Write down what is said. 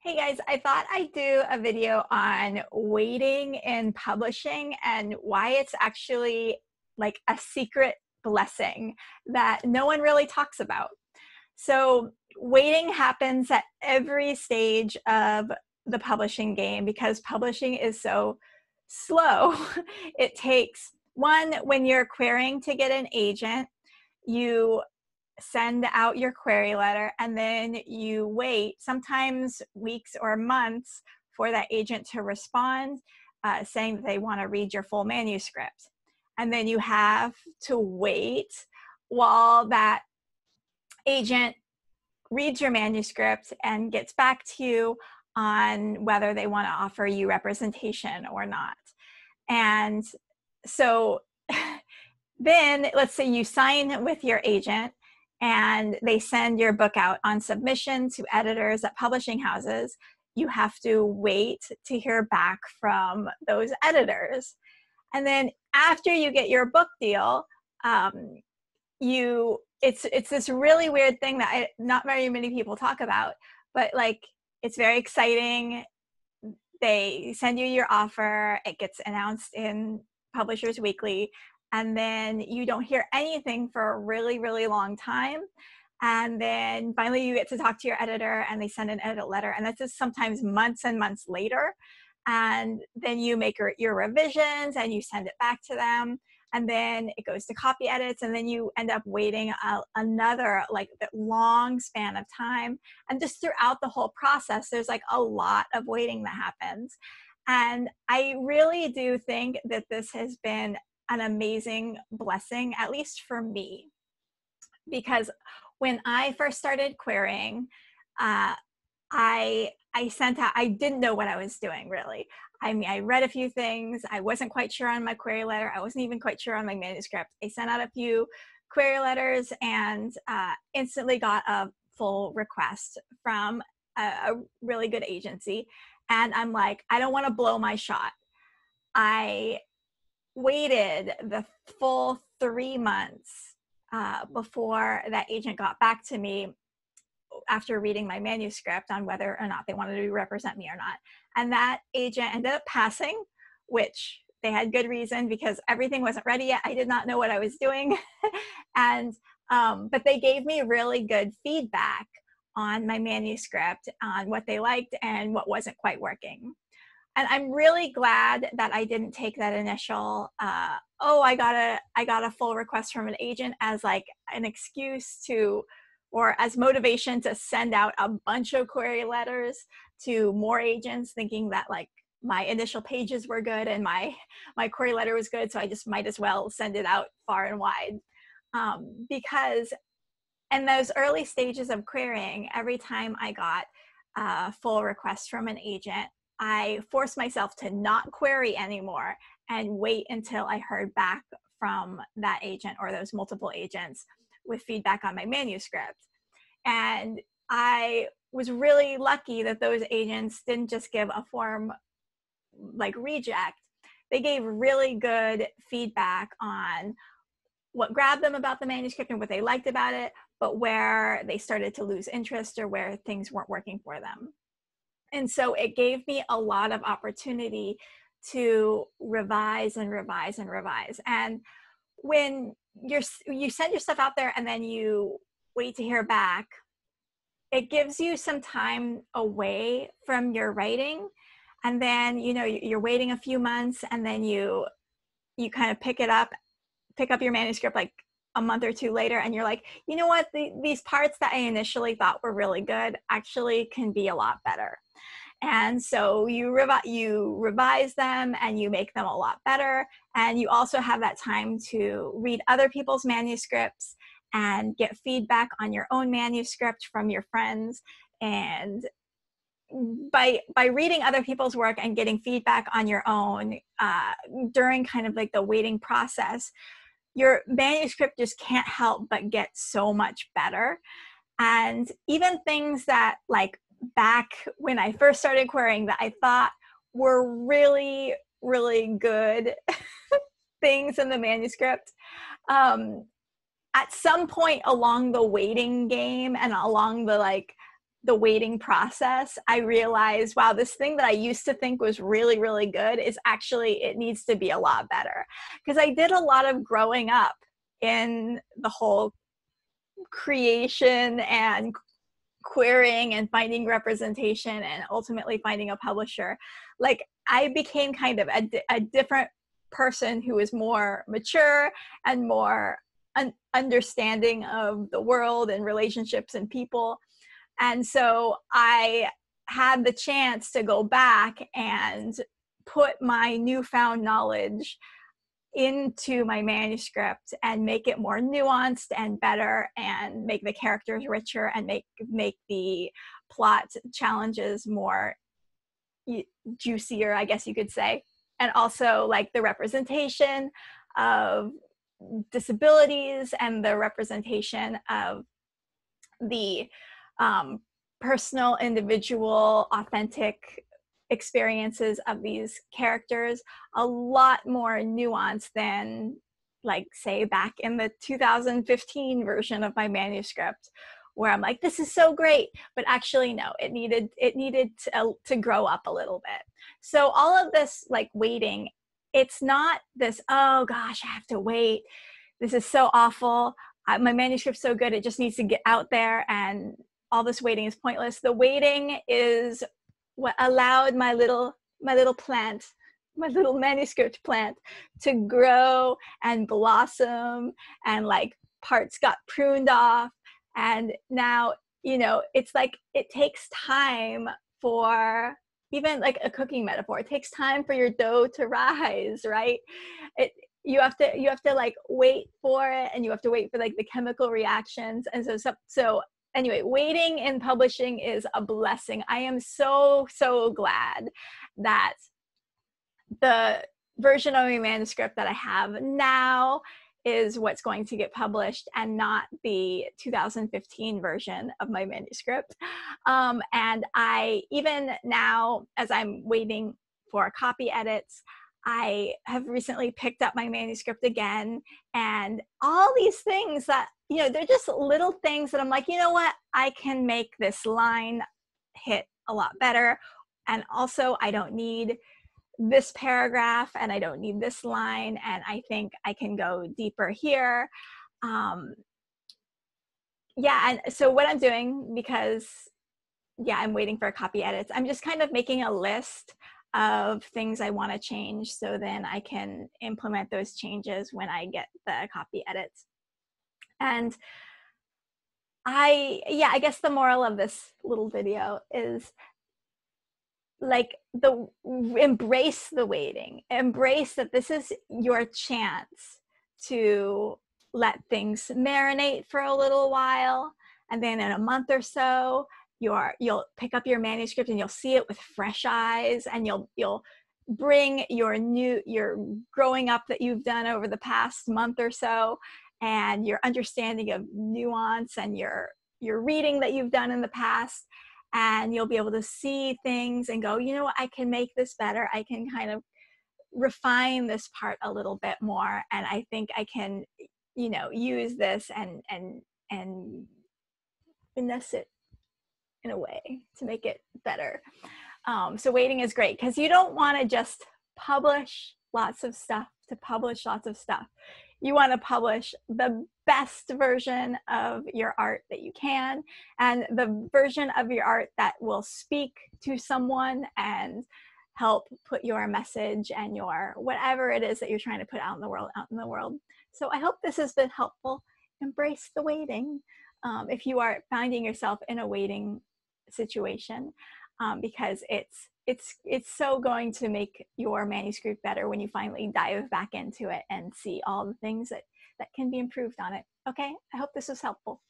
Hey guys, I thought I'd do a video on waiting in publishing and why it's actually like a secret blessing that no one really talks about. So, waiting happens at every stage of the publishing game because publishing is so slow. It takes one, when you're querying to get an agent, you send out your query letter and then you wait sometimes weeks or months for that agent to respond uh, saying that they want to read your full manuscript. And then you have to wait while that agent reads your manuscript and gets back to you on whether they want to offer you representation or not. And so then let's say you sign with your agent and they send your book out on submission to editors at publishing houses, you have to wait to hear back from those editors. And then after you get your book deal, um, you it's it's this really weird thing that I, not very many people talk about, but like it's very exciting. They send you your offer. It gets announced in Publishers Weekly, and then you don't hear anything for a really really long time. And then finally you get to talk to your editor and they send an edit letter and that's just sometimes months and months later. And then you make your, your revisions and you send it back to them and then it goes to copy edits and then you end up waiting a, another like long span of time. And just throughout the whole process there's like a lot of waiting that happens. And i really do think that this has been an amazing blessing, at least for me. Because when I first started querying, uh, I I sent out I didn't know what I was doing really. I mean, I read a few things. I wasn't quite sure on my query letter. I wasn't even quite sure on my manuscript. I sent out a few query letters and uh, instantly got a full request from a, a really good agency. And I'm like, I don't want to blow my shot. I waited the full three months uh, before that agent got back to me after reading my manuscript on whether or not they wanted to represent me or not. And that agent ended up passing, which they had good reason because everything wasn't ready yet. I did not know what I was doing. and, um, but they gave me really good feedback on my manuscript on what they liked and what wasn't quite working and i'm really glad that i didn't take that initial uh, oh i got a i got a full request from an agent as like an excuse to or as motivation to send out a bunch of query letters to more agents thinking that like my initial pages were good and my my query letter was good so i just might as well send it out far and wide. Um, because in those early stages of querying every time i got a full request from an agent I forced myself to not query anymore and wait until I heard back from that agent or those multiple agents with feedback on my manuscript. And I was really lucky that those agents didn't just give a form like reject, they gave really good feedback on what grabbed them about the manuscript and what they liked about it, but where they started to lose interest or where things weren't working for them and so it gave me a lot of opportunity to revise and revise and revise. And when you're you send your stuff out there and then you wait to hear back it gives you some time away from your writing. And then you know you're waiting a few months and then you you kind of pick it up pick up your manuscript like a month or two later and you're like you know what? The, these parts that i initially thought were really good actually can be a lot better and so you revi- you revise them and you make them a lot better. And you also have that time to read other people's manuscripts and get feedback on your own manuscript from your friends. And by by reading other people's work and getting feedback on your own uh, during kind of like the waiting process your manuscript just can't help but get so much better. And even things that like back when I first started querying that I thought were really, really good things in the manuscript. Um, at some point along the waiting game and along the like the waiting process, I realized, wow, this thing that I used to think was really, really good is actually, it needs to be a lot better. Because I did a lot of growing up in the whole creation and querying and finding representation and ultimately finding a publisher. Like, I became kind of a, a different person who was more mature and more un- understanding of the world and relationships and people and so I had the chance to go back and put my newfound knowledge into my manuscript and make it more nuanced and better and make the characters richer and make make the plot challenges more juicier i guess you could say. And also like the representation of disabilities and the representation of the um, personal, individual, authentic experiences of these characters a lot more nuanced than like say back in the 2015 version of my manuscript where i'm like this is so great but actually no it needed it needed to, uh, to grow up a little bit. So all of this like waiting it's not this oh gosh i have to wait. This is so awful. My manuscript's so good it just needs to get out there and all this waiting is pointless. The waiting is allowed my little my little plant, my little manuscript plant to grow and blossom and like parts got pruned off. And now you know it's like it takes time for even like a cooking metaphor. It takes time for your dough to rise right? It you have to you have to like wait for it and you have to wait for like the chemical reactions. And so so, so anyway, waiting in publishing is a blessing. I am so, so glad that the version of my manuscript that I have now is what's going to get published and not the 2015 version of my manuscript. Um, and I, even now, as I'm waiting for copy edits, I have recently picked up my manuscript again and all these things that, you know, they're just little things that I'm like, you know what, I can make this line hit a lot better. And also, I don't need this paragraph and I don't need this line. And I think I can go deeper here. Um, yeah. And so, what I'm doing, because yeah, I'm waiting for copy edits, I'm just kind of making a list of things I want to change so then I can implement those changes when I get the copy edits. And I, yeah, I guess the moral of this little video is like the embrace the waiting, embrace that this is your chance to let things marinate for a little while. And then in a month or so, your you'll pick up your manuscript and you'll see it with fresh eyes and you'll you'll bring your new your growing up that you've done over the past month or so and your understanding of nuance and your your reading that you've done in the past. And you'll be able to see things and go you know what? I can make this better. I can kind of refine this part a little bit more. And i think i can you know use this and and and finesse it in a way to make it better. Um, so waiting is great because you don't want to just publish lots of stuff to publish lots of stuff. You want to publish the best version of your art that you can and the version of your art that will speak to someone and help put your message and your whatever it is that you're trying to put out in the world out in the world. So I hope this has been helpful. Embrace the waiting. Um, if you are finding yourself in a waiting situation um, because it's it's it's so going to make your manuscript better when you finally dive back into it and see all the things that that can be improved on it. Okay? I hope this was helpful